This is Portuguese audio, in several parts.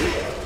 Yeah.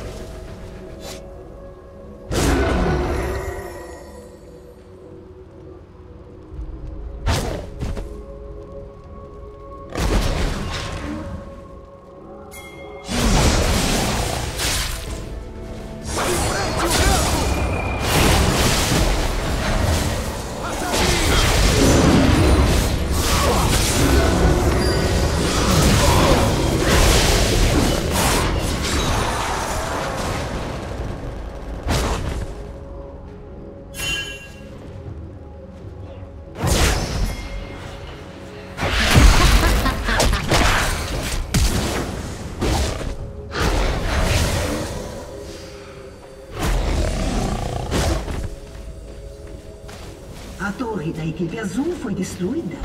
A torre da equipe azul foi destruída.